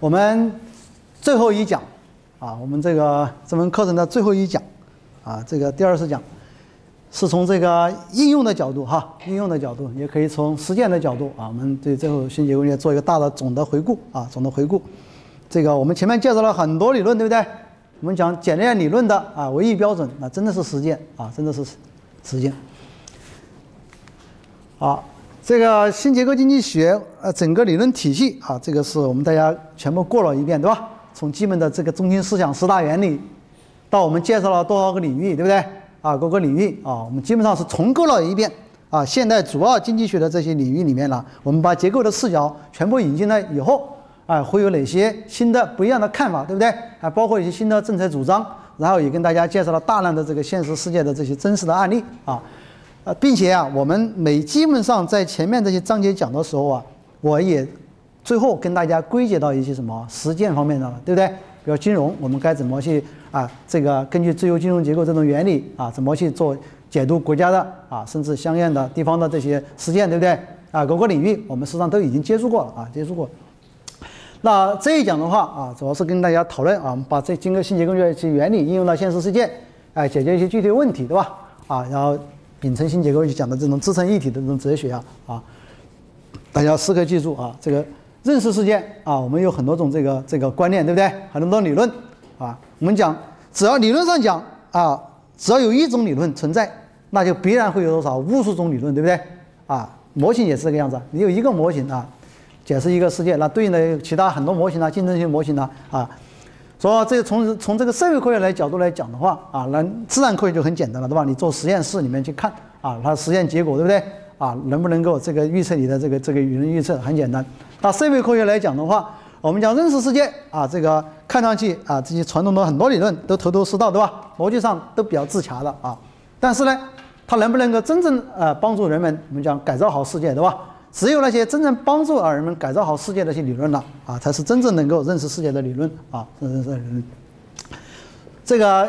我们最后一讲啊，我们这个这门课程的最后一讲啊，这个第二次讲是从这个应用的角度哈，应用的角度，也可以从实践的角度啊，我们对最后新结构学做一个大的总的回顾啊，总的回顾。这个我们前面介绍了很多理论，对不对？我们讲检验理论的啊，唯一标准，那真的是实践啊，真的是实践。好。这个新结构经济学，呃，整个理论体系啊，这个是我们大家全部过了一遍，对吧？从基本的这个中心思想十大原理，到我们介绍了多少个领域，对不对？啊，各个领域啊，我们基本上是重构了一遍啊。现代主要经济学的这些领域里面呢，我们把结构的视角全部引进来以后，啊，会有哪些新的不一样的看法，对不对？还包括一些新的政策主张，然后也跟大家介绍了大量的这个现实世界的这些真实的案例啊。啊，并且啊，我们每基本上在前面这些章节讲的时候啊，我也最后跟大家归结到一些什么实践方面的，对不对？比如金融，我们该怎么去啊？这个根据自由金融结构这种原理啊，怎么去做解读国家的啊，甚至相应的地方的这些实践，对不对？啊，各个领域我们实际上都已经接触过了啊，接触过。那这一讲的话啊，主要是跟大家讨论啊，我们把这经过新结构学一些原理应用到现实世界，哎，解决一些具体问题，对吧？啊，然后。秉承新结构就讲的这种自成一体的这种哲学啊啊，大家时刻记住啊，这个认识世界啊，我们有很多种这个这个观念，对不对？很多理论啊，我们讲只要理论上讲啊，只要有一种理论存在，那就必然会有多少无数种理论，对不对？啊，模型也是这个样子，你有一个模型啊，解释一个世界，那对应的其他很多模型啊，竞争性模型啊啊。说这从从这个社会科学来角度来讲的话啊，那自然科学就很简单了，对吧？你做实验室里面去看啊，它实验结果对不对？啊，能不能够这个预测你的这个这个理论预测很简单。那社会科学来讲的话，我们讲认识世界啊，这个看上去啊，这些传统的很多理论都头头是道，对吧？逻辑上都比较自洽的啊，但是呢，它能不能够真正呃帮助人们？我们讲改造好世界，对吧？只有那些真正帮助啊人们改造好世界的一些理论了啊，才是真正能够认识世界的理论啊，认识世界理论。这个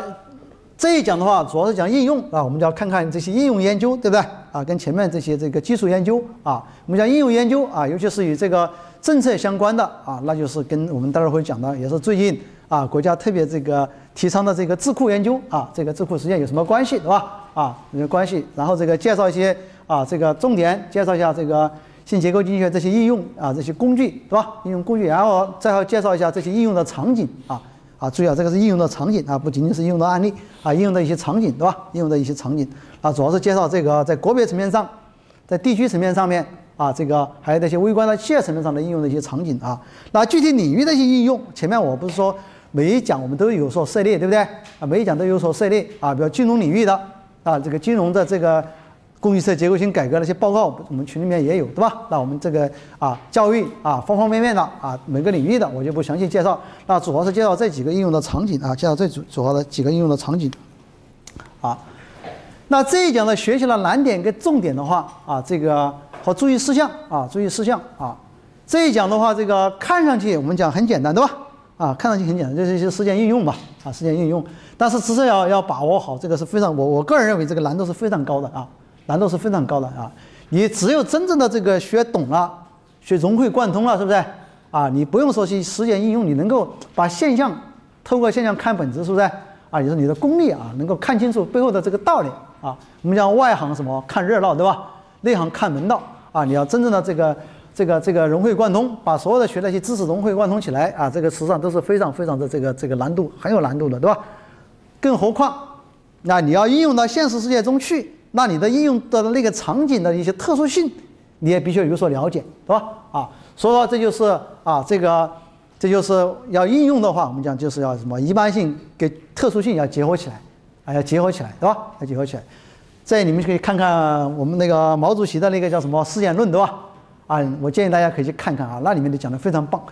这一讲的话，主要是讲应用啊，我们就要看看这些应用研究，对不对啊？跟前面这些这个基础研究啊，我们讲应用研究啊，尤其是与这个政策相关的啊，那就是跟我们待会儿会讲的，也是最近啊国家特别这个提倡的这个智库研究啊，这个智库实践有什么关系，对吧？啊，有些关系。然后这个介绍一些啊，这个重点介绍一下这个。新结构经济学这些应用啊，这些工具对吧？应用工具，然后再好介绍一下这些应用的场景啊啊，注意啊，这个是应用的场景啊，不仅仅是应用的案例啊，应用的一些场景对吧？应用的一些场景啊，主要是介绍这个在国别层面上，在地区层面上面啊，这个还有那些微观的企业层面上的应用的一些场景啊。那具体领域的一些应用，前面我不是说每一讲我们都有所涉猎，对不对啊？每一讲都有所涉猎啊，比如金融领域的啊，这个金融的这个。供给侧结构性改革那些报告，我们群里面也有，对吧？那我们这个啊，教育啊，方方面面的啊，每个领域的我就不详细介绍。那主要是介绍这几个应用的场景啊，介绍最主主要的几个应用的场景。啊，那这一讲呢，学习了难点跟重点的话啊，这个和注意事项啊，注意事项啊。这一讲的话，这个看上去我们讲很简单，对吧？啊，看上去很简单，就是一些实践应用吧，啊，实践应用。但是只是要要把握好，这个是非常我我个人认为这个难度是非常高的啊。难度是非常高的啊！你只有真正的这个学懂了，学融会贯通了，是不是？啊，你不用说去实践应用，你能够把现象透过现象看本质，是不是？啊，也是你的功力啊，能够看清楚背后的这个道理啊。我们讲外行什么看热闹，对吧？内行看门道啊！你要真正的这个这个这个融会贯通，把所有的学的一些知识融会贯通起来啊，这个实际上都是非常非常的这个这个难度很有难度的，对吧？更何况，那你要应用到现实世界中去。那你的应用的那个场景的一些特殊性，你也必须要有所了解，对吧？啊，所以说这就是啊，这个这就是要应用的话，我们讲就是要什么一般性跟特殊性要结合起来，啊，要结合起来，对吧？要结合起来。这你们可以看看我们那个毛主席的那个叫什么《思想论》，对吧？啊，我建议大家可以去看看啊，那里面都讲的非常棒，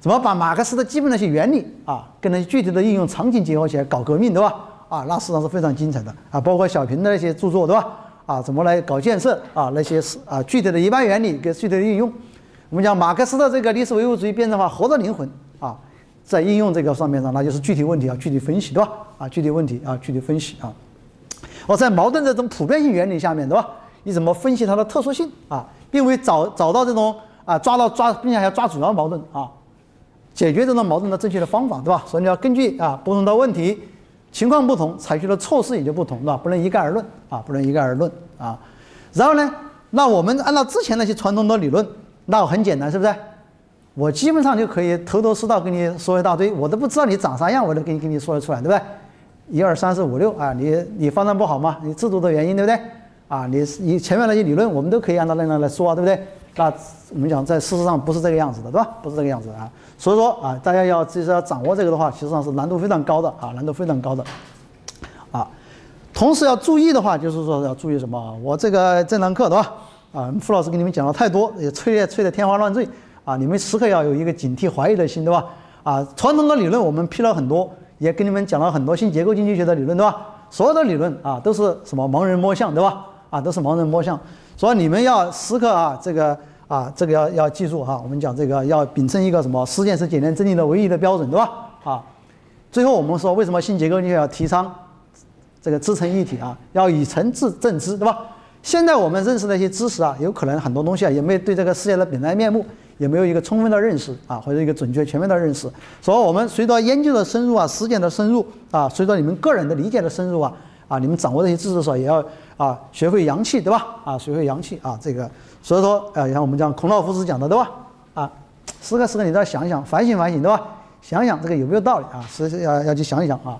怎么把马克思的基本的一些原理啊，跟那些具体的应用场景结合起来搞革命，对吧？啊，那实际上是非常精彩的啊，包括小平的那些著作，对吧？啊，怎么来搞建设啊？那些是啊，具体的一般原理跟具体的应用。我们讲马克思的这个历史唯物主义辩证法活的灵魂啊，在应用这个上面上，那就是具体问题啊，具体分析，对吧？啊，具体问题啊，具体分析啊。我在矛盾这种普遍性原理下面，对吧？你怎么分析它的特殊性啊，并为找找到这种啊，抓到抓，并且还要抓主要矛盾啊。解决这种矛盾的正确的方法，对吧？所以你要根据啊不同的问题情况不同，采取的措施也就不同，对吧？不能一概而论啊，不能一概而论啊。然后呢，那我们按照之前那些传统的理论，那很简单，是不是？我基本上就可以头头是道跟你说一大堆，我都不知道你长啥样，我都给你给你说得出来，对不对？一二三四五六啊，你你发展不好嘛？你制度的原因，对不对？啊，你你前面那些理论，我们都可以按照那样来说，对不对？那我们讲在事实上不是这个样子的，对吧？不是这个样子啊。所以说啊，大家要就是要掌握这个的话，实际上是难度非常高的啊，难度非常高的啊。同时要注意的话，就是说要注意什么？我这个这堂课对吧？啊，傅老师给你们讲了太多，也吹也吹的天花乱坠啊，你们时刻要有一个警惕怀疑的心，对吧？啊，传统的理论我们批了很多，也跟你们讲了很多新结构经济学的理论，对吧？所有的理论啊，都是什么盲人摸象，对吧？啊，都是盲人摸象。所以你们要时刻啊，这个。啊，这个要要记住哈，我们讲这个要秉承一个什么实践是检验真理的唯一的标准，对吧？啊，最后我们说为什么新结构经济学要提倡这个知成一体啊？要以诚治正知，对吧？现在我们认识的一些知识啊，有可能很多东西啊，也没有对这个世界的本来面目也没有一个充分的认识啊，或者一个准确全面的认识。所以，我们随着研究的深入啊，实践的深入啊，随着你们个人的理解的深入啊，啊，你们掌握这些知识的时候，也要啊，学会阳气，对吧？啊，学会阳气啊，这个。所以说，呃，像我们讲孔老夫子讲的，对吧？啊，时刻时刻你都要想一想，反省反省，对吧？想想这个有没有道理啊？是要要去想一想啊。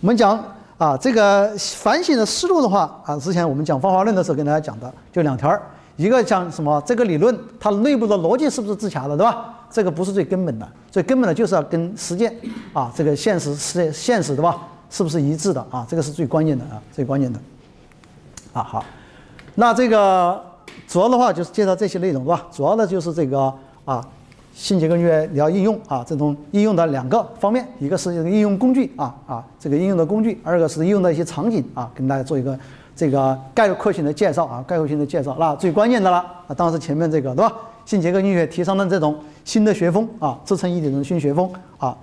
我们讲啊，这个反省的思路的话啊，之前我们讲方法论的时候跟大家讲的就两条儿，一个讲什么？这个理论它内部的逻辑是不是自洽的，对吧？这个不是最根本的，最根本的就是要跟实践啊，这个现实是现实，对吧？是不是一致的啊？这个是最关键的啊，最关键的。啊，好，那这个。主要的话就是介绍这些内容，是吧？主要的就是这个啊，新结构经济学你要应用啊，这种应用的两个方面，一个是应用工具啊啊，这个应用的工具，二个是应用的一些场景啊，跟大家做一个这个概括性的介绍啊，概括性的介绍。那最关键的了啊，当然是前面这个，对吧？新结构经济学提倡的这种新的学风啊，支撑一体的新学风啊，